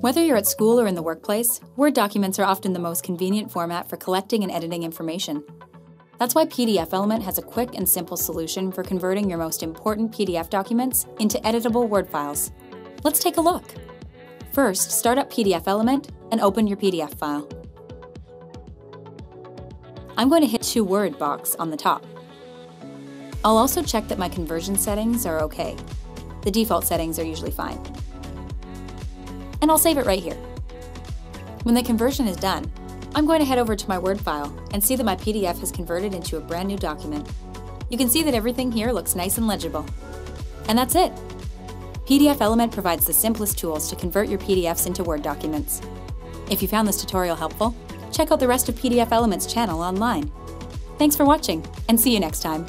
Whether you're at school or in the workplace, Word documents are often the most convenient format for collecting and editing information. That's why PDFelement has a quick and simple solution for converting your most important PDF documents into editable Word files. Let's take a look. First, start up PDFelement and open your PDF file. I'm going to hit To Word box on the top. I'll also check that my conversion settings are okay. The default settings are usually fine and I'll save it right here. When the conversion is done, I'm going to head over to my Word file and see that my PDF has converted into a brand new document. You can see that everything here looks nice and legible. And that's it! PDFelement provides the simplest tools to convert your PDFs into Word documents. If you found this tutorial helpful, check out the rest of PDFelement's channel online. Thanks for watching, and see you next time!